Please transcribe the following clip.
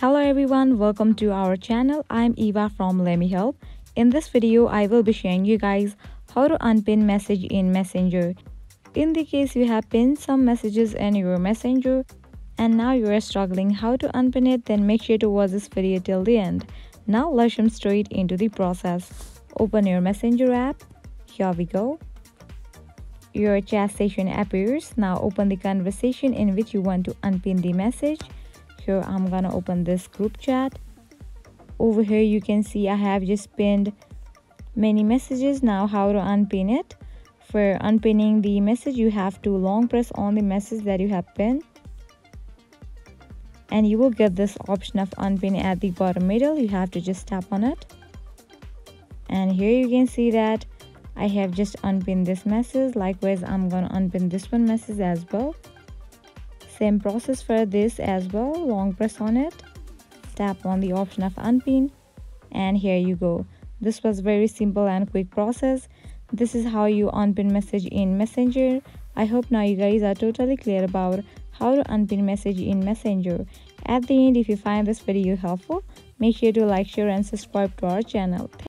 Hello everyone, welcome to our channel. I'm Eva from Let Me Help. In this video, I will be showing you guys how to unpin message in Messenger. In the case you have pinned some messages in your Messenger and now you are struggling how to unpin it, then make sure to watch this video till the end. Now let's jump straight into the process. Open your Messenger app. Here we go. Your chat session appears. Now open the conversation in which you want to unpin the message here i'm gonna open this group chat. Over here you can see i have just pinned many messages. Now how to unpin it? For unpinning the message you have to long press on the message that you have pinned. And you will get this option of unpin at the bottom middle. You have to just tap on it. And here you can see that I have just unpinned this message. Likewise I'm gonna unpin this one message as well same process for this as well. Long press on it. Tap on the option of unpin. And here you go. This was very simple and quick process. This is how you unpin message in Messenger. I hope now you guys are totally clear about how to unpin message in Messenger. At the end, if you find this video helpful, make sure to like, share and subscribe to our channel.